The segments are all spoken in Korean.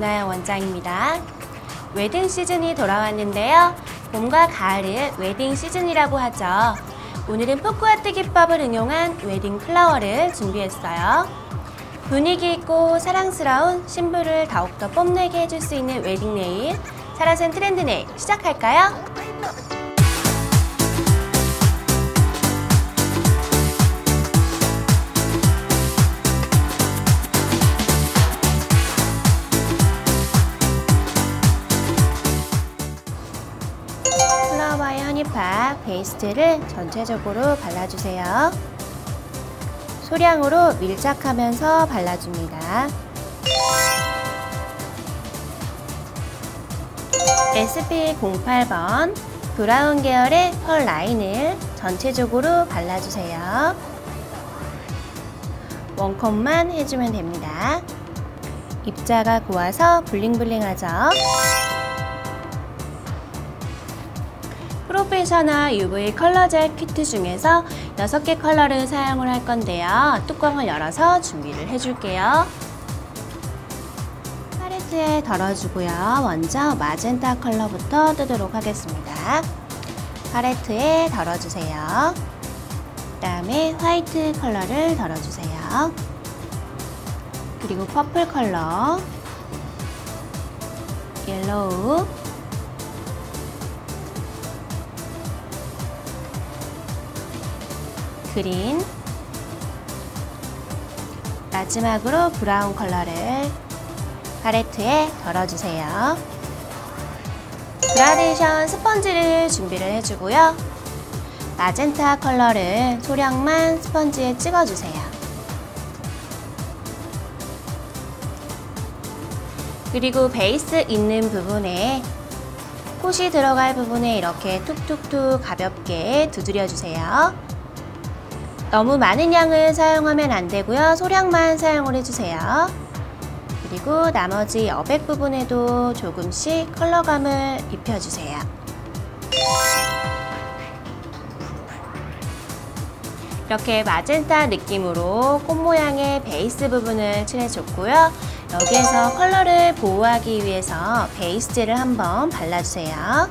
문화영 원장입니다. 웨딩 시즌이 돌아왔는데요. 봄과 가을을 웨딩 시즌이라고 하죠. 오늘은 folk art 기법을 응용한 웨딩 flower를 준비했어요. 분위기 있고 사랑스러운 신부를 더욱더 뽐내게 해줄 수 있는 웨딩 네일, 사라센 트렌드 네일 시작할까요? 베이스트를 전체적으로 발라주세요. 소량으로 밀착하면서 발라줍니다. SP08번 브라운 계열의 펄 라인을 전체적으로 발라주세요. 원컷만 해주면 됩니다. 입자가 고와서 블링블링하죠? 프로페셔널 UV 컬러 젤 키트 중에서 6개 컬러를 사용을 할 건데요. 뚜껑을 열어서 준비를 해줄게요. 팔레트에 덜어주고요. 먼저 마젠타 컬러부터 뜨도록 하겠습니다. 팔레트에 덜어주세요. 그 다음에 화이트 컬러를 덜어주세요. 그리고 purple 컬러, yellow, 그린 마지막으로 brown 컬러를 팔레트에 덜어주세요. 그라데이션 스펀지를 준비를 해주고요. 마젠타 컬러를 소량만 스펀지에 찍어주세요. 그리고 베이스 있는 부분에 콧이 들어갈 부분에 이렇게 툭툭툭 가볍게 두드려주세요. 너무 많은 양을 사용하면 안 되고요. 소량만 사용을 해주세요. 그리고 나머지 여백 부분에도 조금씩 컬러감을 입혀주세요. 이렇게 마젠타 느낌으로 꽃 모양의 베이스 부분을 칠해줬고요. 여기에서 컬러를 보호하기 위해서 베이스 젤을 한번 발라주세요.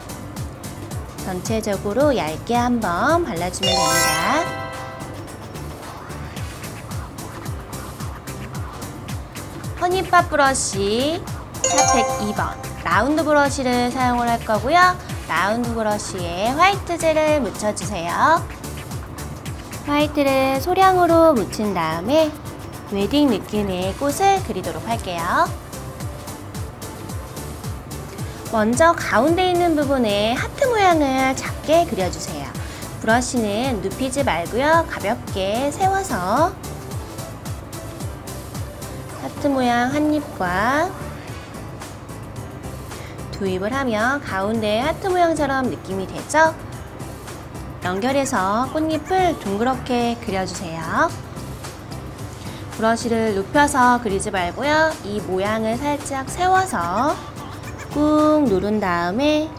전체적으로 얇게 한번 발라주면 됩니다. 허니팝 브러쉬 샤텍 2번 라운드 브러쉬를 사용을 할 거고요. 라운드 브러쉬에 화이트 젤을 묻혀주세요. 화이트를 소량으로 묻힌 다음에 웨딩 느낌의 꽃을 그리도록 할게요. 먼저 가운데 있는 부분에 하트 모양을 작게 그려주세요. 브러쉬는 눕히지 말고요. 가볍게 세워서 하트 모양 한 입과 두 입을 하면 가운데 하트 모양처럼 느낌이 되죠? 연결해서 꽃잎을 둥그렇게 그려주세요. 브러쉬를 눕혀서 그리지 말고요. 이 모양을 살짝 세워서 꾹 누른 다음에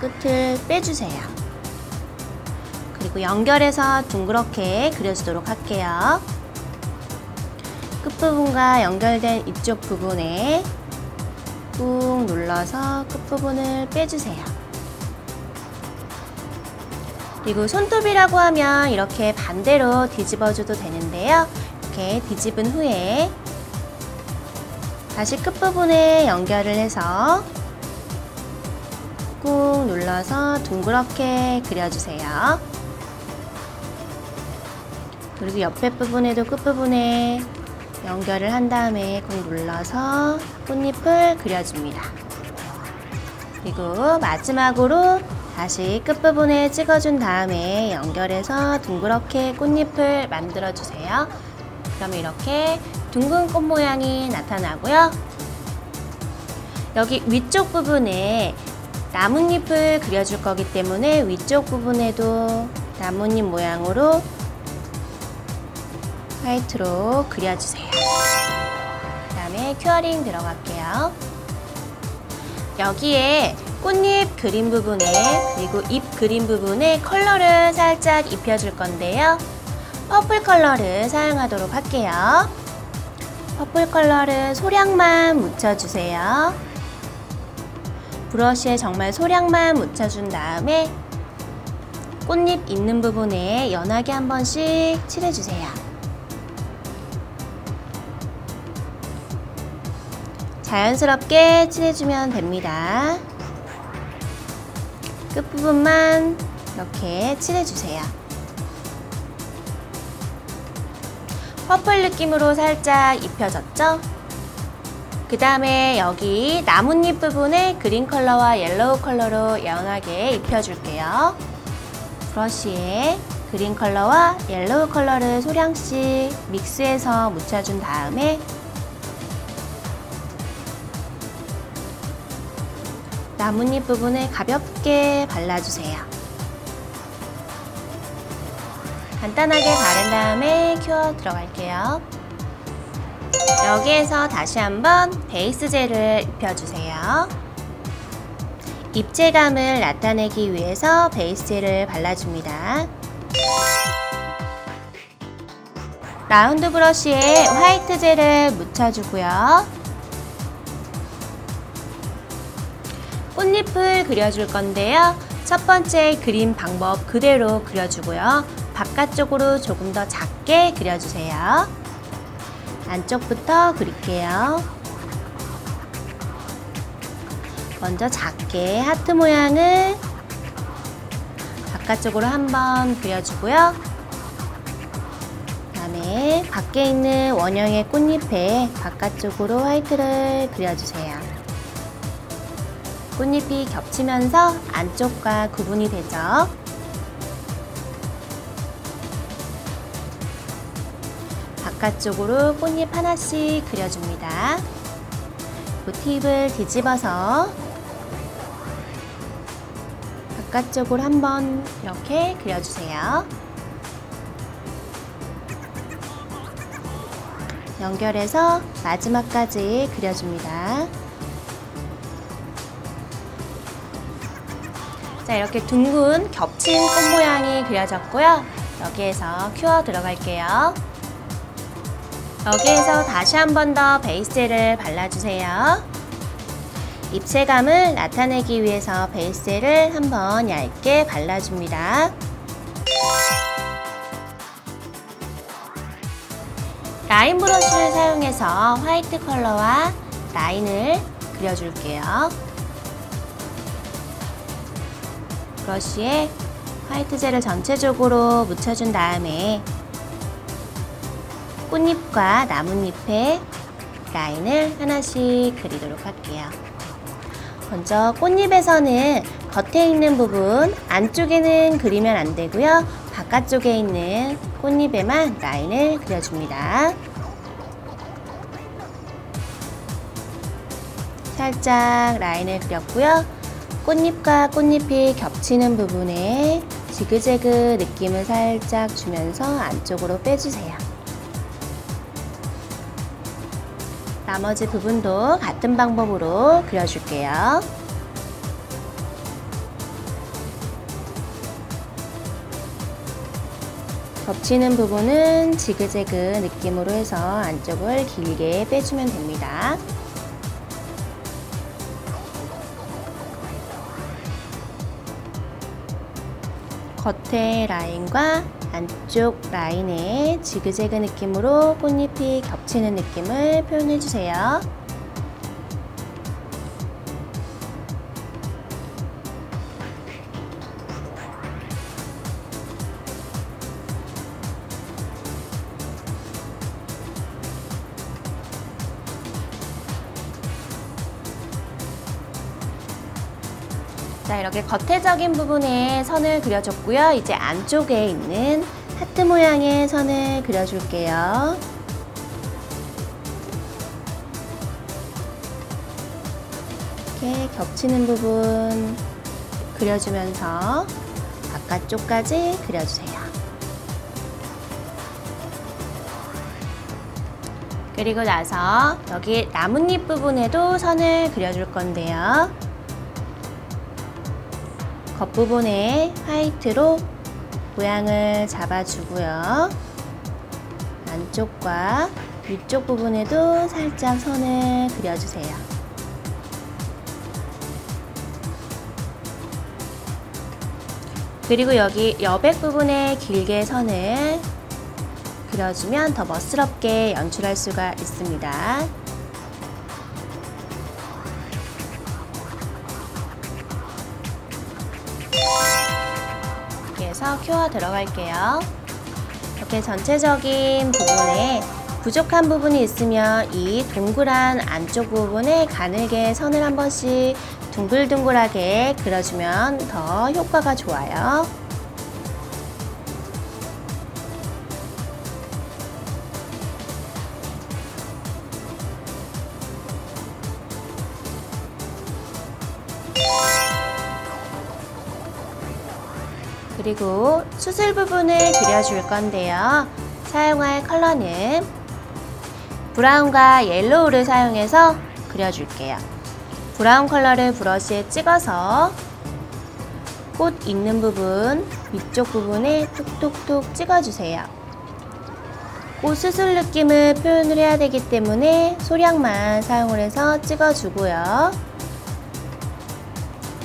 끝을 빼주세요. 그리고 연결해서 둥그렇게 그려주도록 할게요. 끝부분과 연결된 이쪽 부분에 꾹 눌러서 끝부분을 빼주세요. 그리고 손톱이라고 하면 이렇게 반대로 뒤집어줘도 되는데요. 이렇게 뒤집은 후에 다시 끝부분에 연결을 해서 꾹 눌러서 둥그렇게 그려주세요. 그리고 옆에 부분에도 끝부분에 연결을 한 다음에 꾹 눌러서 꽃잎을 그려줍니다. 그리고 마지막으로 다시 끝부분에 찍어준 다음에 연결해서 둥그렇게 꽃잎을 만들어주세요. 그러면 이렇게 둥근 꽃 모양이 나타나고요. 여기 위쪽 부분에 나뭇잎을 그려줄 거기 때문에 위쪽 부분에도 나뭇잎 모양으로 화이트로 그려주세요. 그 다음에 curing 들어갈게요. 여기에 꽃잎 그린 부분에 그리고 잎 그린 부분에 컬러를 살짝 입혀줄 건데요. purple 컬러를 사용하도록 할게요. purple 컬러를 소량만 묻혀주세요. 브러쉬에 정말 소량만 묻혀준 다음에 꽃잎 있는 부분에 연하게 한 번씩 칠해주세요. 자연스럽게 칠해주면 됩니다. 끝부분만 이렇게 칠해주세요. purple 느낌으로 살짝 입혀졌죠? 그 다음에 여기 나뭇잎 부분에 그린 컬러와 yellow 컬러로 연하게 입혀줄게요. 브러쉬에 그린 컬러와 yellow 컬러를 소량씩 믹스해서 묻혀준 다음에 나뭇잎 부분에 가볍게 발라주세요. 간단하게 바른 다음에 큐어 들어갈게요. 여기에서 다시 한번 베이스 젤을 입혀주세요. 입체감을 나타내기 위해서 베이스 젤을 발라줍니다. 라운드 브러쉬에 화이트 젤을 묻혀주고요. 꽃잎을 그려줄 건데요. 첫 번째 그림 방법 그대로 그려주고요. 바깥쪽으로 조금 더 작게 그려주세요. 안쪽부터 그릴게요. 먼저 작게 하트 모양을 바깥쪽으로 한번 그려주고요. 다음에 밖에 있는 원형의 꽃잎에 바깥쪽으로 화이트를 그려주세요. 꽃잎이 겹치면서 안쪽과 구분이 되죠. 바깥쪽으로 꽃잎 하나씩 그려줍니다. 모티브를 뒤집어서 바깥쪽으로 한번 이렇게 그려주세요. 연결해서 마지막까지 그려줍니다. 자, 이렇게 둥근 겹친 꽃 모양이 그려졌고요. 여기에서 큐어 들어갈게요. 여기에서 다시 한 번 더 베이스젤을 발라주세요. 입체감을 나타내기 위해서 베이스젤을 한번 얇게 발라줍니다. 라인 브러쉬를 사용해서 화이트 컬러와 라인을 그려줄게요. 브러쉬에 화이트 젤을 전체적으로 묻혀준 다음에 꽃잎과 나뭇잎에 라인을 하나씩 그리도록 할게요. 먼저 꽃잎에서는 겉에 있는 부분 안쪽에는 그리면 안 되고요. 바깥쪽에 있는 꽃잎에만 라인을 그려줍니다. 살짝 라인을 그렸고요. 꽃잎과 꽃잎이 겹치는 부분에 지그재그 느낌을 살짝 주면서 안쪽으로 빼주세요. 나머지 부분도 같은 방법으로 그려줄게요. 겹치는 부분은 지그재그 느낌으로 해서 안쪽을 길게 빼주면 됩니다. 겉의 라인과 안쪽 라인에 지그재그 느낌으로 꽃잎이 겹치는 느낌을 표현해 주세요. 이렇게 겉에적인 부분에 선을 그려줬고요. 이제 안쪽에 있는 하트 모양의 선을 그려줄게요. 이렇게 겹치는 부분 그려주면서 바깥쪽까지 그려주세요. 그리고 나서 여기 나뭇잎 부분에도 선을 그려줄 건데요. 겉부분에 화이트로 모양을 잡아주고요. 안쪽과 위쪽 부분에도 살짝 선을 그려주세요. 그리고 여기 여백 부분에 길게 선을 그려주면 더 멋스럽게 연출할 수가 있습니다. 해서 큐어 들어갈게요. 이렇게 전체적인 부분에 부족한 부분이 있으면 이 동그란 안쪽 부분에 가늘게 선을 한 번씩 둥글둥글하게 그려주면 더 효과가 좋아요. 그리고 수술 부분을 그려줄 건데요. 사용할 컬러는 brown과 yellow를 사용해서 그려줄게요. brown 컬러를 브러쉬에 찍어서 꽃 있는 부분, 위쪽 부분에 톡톡톡 찍어주세요. 꽃 수술 느낌을 표현을 해야 되기 때문에 소량만 사용을 해서 찍어주고요.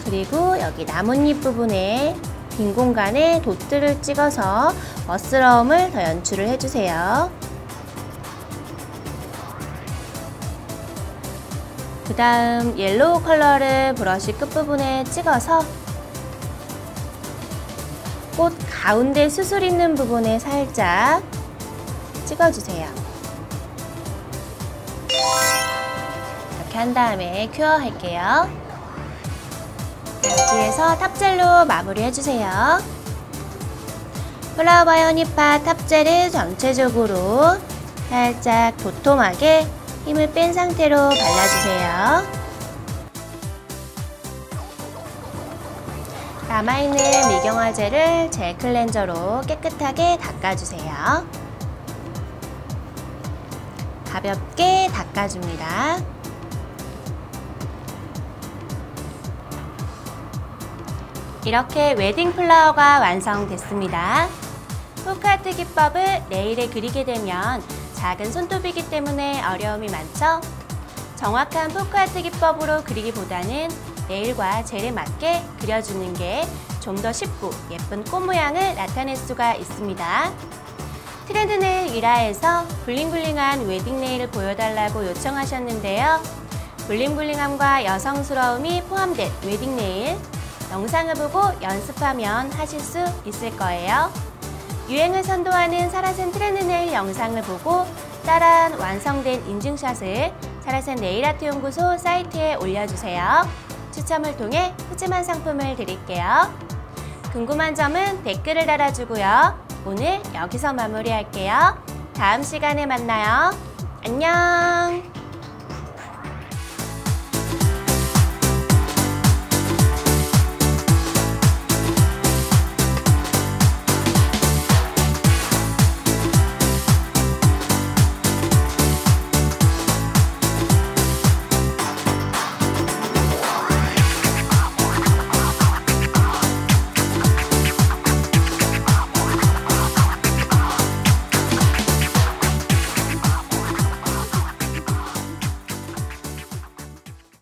그리고 여기 나뭇잎 부분에 빈 공간에 도트를 찍어서 멋스러움을 더 연출을 해주세요. 그 다음 yellow 컬러를 브러쉬 끝부분에 찍어서 꽃 가운데 수술 있는 부분에 살짝 찍어주세요. 이렇게 한 다음에 cure 할게요. 여기에서 top gel로 마무리 해주세요. 플라워 바이오니파 top gel을 전체적으로 살짝 도톰하게 힘을 뺀 상태로 발라주세요. 남아있는 미경화젤을 젤 클렌저로 깨끗하게 닦아주세요. 가볍게 닦아줍니다. 이렇게 웨딩 플라워가 완성됐습니다. folk art 기법을 네일에 그리게 되면 작은 손톱이기 때문에 어려움이 많죠? 정확한 folk art 기법으로 그리기보다는 네일과 젤에 맞게 그려주는 게 좀 더 쉽고 예쁜 꽃 모양을 나타낼 수가 있습니다. 트렌드 네일 위라에서 블링블링한 웨딩 네일을 보여달라고 요청하셨는데요. 블링블링함과 여성스러움이 포함된 웨딩 네일 영상을 보고 연습하면 하실 수 있을 거예요. 유행을 선도하는 사라센 트렌드 네일 영상을 보고 따라한 완성된 인증샷을 사라센 네일아트 연구소 사이트에 올려주세요. 추첨을 통해 푸짐한 상품을 드릴게요. 궁금한 점은 댓글을 달아주고요. 오늘 여기서 마무리할게요. 다음 시간에 만나요. 안녕!